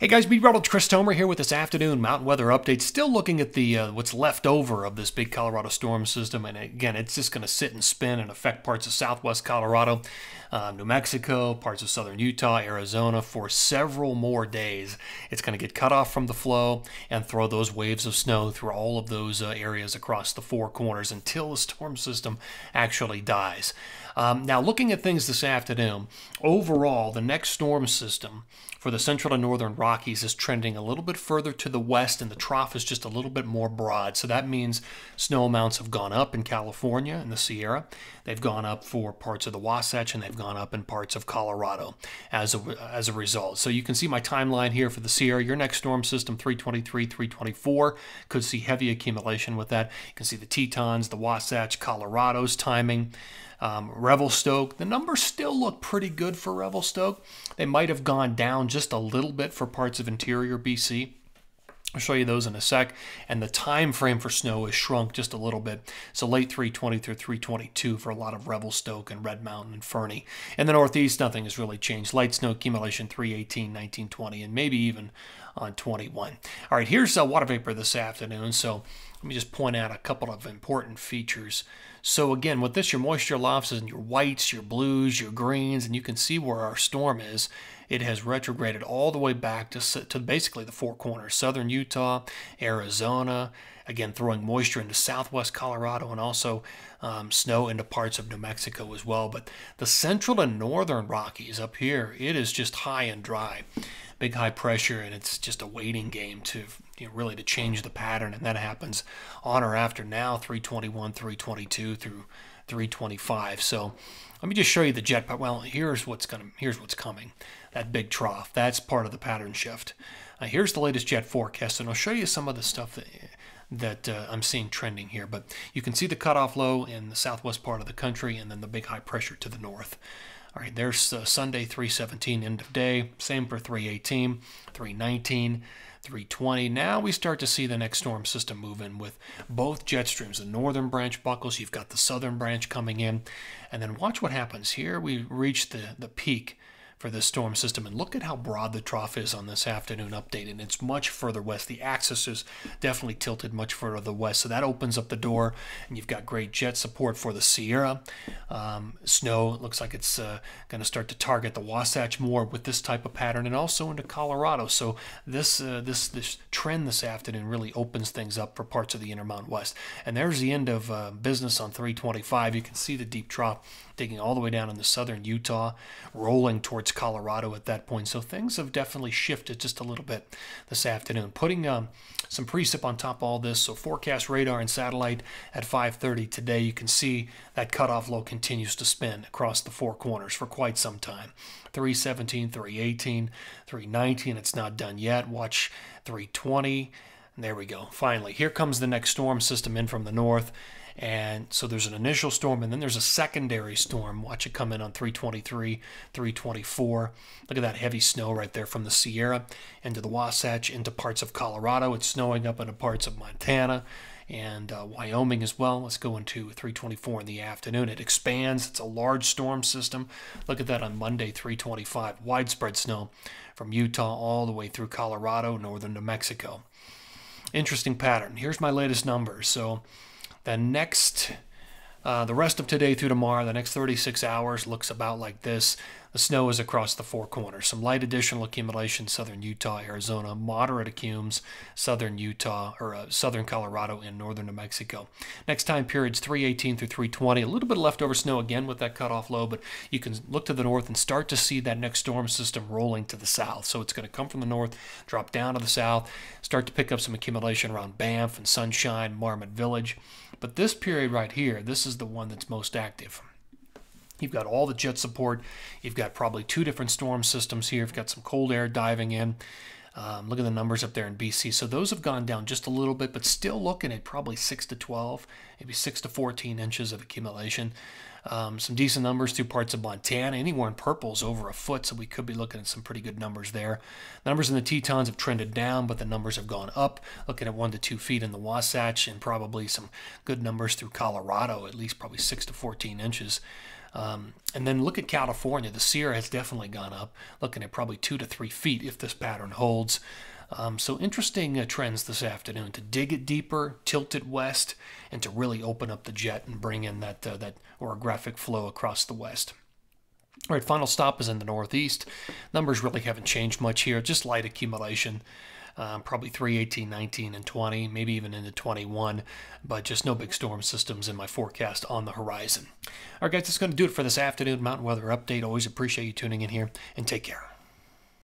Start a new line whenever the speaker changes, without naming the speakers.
Hey guys, meteorologist Chris Tomer here with this afternoon mountain weather update. Still looking at the uh, what's left over of this big Colorado storm system, and again, it's just going to sit and spin and affect parts of southwest Colorado, uh, New Mexico, parts of southern Utah, Arizona for several more days. It's going to get cut off from the flow and throw those waves of snow through all of those uh, areas across the four corners until the storm system actually dies. Um, now, looking at things this afternoon, overall, the next storm system for the central and northern Rockies is trending a little bit further to the west, and the trough is just a little bit more broad. So that means snow amounts have gone up in California and the Sierra. They've gone up for parts of the Wasatch, and they've gone up in parts of Colorado as a, as a result. So you can see my timeline here for the Sierra. Your next storm system, 323, 324, could see heavy accumulation with that. You can see the Tetons, the Wasatch, Colorado's timing. Um, Revelstoke, the numbers still look pretty good for Revelstoke. They might have gone down just a little bit for parts of interior BC. I'll show you those in a sec. And the time frame for snow has shrunk just a little bit. So late 320 through 322 for a lot of Revelstoke and Red Mountain and Fernie. In the Northeast, nothing has really changed. Light snow accumulation 318, 1920, and maybe even on 21. All right, here's uh, water vapor this afternoon. So let me just point out a couple of important features. So again, with this, your moisture lofts and your whites, your blues, your greens, and you can see where our storm is. It has retrograded all the way back to, to basically the four corners, southern Utah, Arizona, again throwing moisture into southwest Colorado and also um, snow into parts of New Mexico as well. But the central and northern Rockies up here, it is just high and dry big high pressure, and it's just a waiting game to you know, really to change the pattern, and that happens on or after now 321, 322 through 325. So let me just show you the jet. Well, here's what's gonna here's what's coming. That big trough. That's part of the pattern shift. Uh, here's the latest jet forecast, and I'll show you some of the stuff that that uh, I'm seeing trending here. But you can see the cutoff low in the southwest part of the country, and then the big high pressure to the north. All right, there's uh, Sunday 317 end of day. Same for 318, 319, 320. Now we start to see the next storm system move in with both jet streams. The northern branch buckles, you've got the southern branch coming in. And then watch what happens. Here we reach the, the peak for this storm system. And look at how broad the trough is on this afternoon update. And it's much further west. The axis is definitely tilted much further to the west. So that opens up the door. And you've got great jet support for the Sierra. Um, snow looks like it's uh, going to start to target the Wasatch more with this type of pattern and also into Colorado. So this, uh, this, this trend this afternoon really opens things up for parts of the Intermountain West. And there's the end of uh, business on 325. You can see the deep trough digging all the way down into southern Utah, rolling towards Colorado at that point. So things have definitely shifted just a little bit this afternoon. Putting um, some precip on top of all this. So forecast radar and satellite at 5:30 today. You can see that cutoff low continues to spin across the four corners for quite some time. 317, 318, 319. It's not done yet. Watch 320. There we go. Finally, here comes the next storm system in from the north. And so there's an initial storm, and then there's a secondary storm. Watch it come in on 323, 324. Look at that heavy snow right there from the Sierra into the Wasatch, into parts of Colorado. It's snowing up into parts of Montana and uh, Wyoming as well. Let's go into 324 in the afternoon. It expands. It's a large storm system. Look at that on Monday, 325. Widespread snow from Utah all the way through Colorado, northern New Mexico. Interesting pattern. Here's my latest numbers. So the next, uh, the rest of today through tomorrow, the next 36 hours looks about like this. The snow is across the four corners. Some light additional accumulation, southern Utah, Arizona. Moderate accums, southern Utah or uh, southern Colorado and northern New Mexico. Next time periods 318 through 320. A little bit of leftover snow again with that cutoff low, but you can look to the north and start to see that next storm system rolling to the south. So it's going to come from the north, drop down to the south, start to pick up some accumulation around Banff and Sunshine, Marmot Village. But this period right here, this is the one that's most active. You've got all the jet support. You've got probably two different storm systems here. You've got some cold air diving in. Um, look at the numbers up there in BC. So those have gone down just a little bit, but still looking at probably 6 to 12, maybe 6 to 14 inches of accumulation. Um, some decent numbers through parts of Montana. Anywhere in purple is over a foot, so we could be looking at some pretty good numbers there. Numbers in the Tetons have trended down, but the numbers have gone up, looking at one to two feet in the Wasatch, and probably some good numbers through Colorado, at least probably 6 to 14 inches. Um, and then look at California. The Sierra has definitely gone up, looking at probably two to three feet if this pattern holds. Um, so interesting uh, trends this afternoon to dig it deeper, tilt it west, and to really open up the jet and bring in that uh, that orographic flow across the west. All right, final stop is in the northeast. Numbers really haven't changed much here, just light accumulation. Um, probably 3, 18, 19, and 20, maybe even into 21, but just no big storm systems in my forecast on the horizon. All right, guys, that's going to do it for this afternoon Mountain Weather Update. Always appreciate you tuning in here, and take care.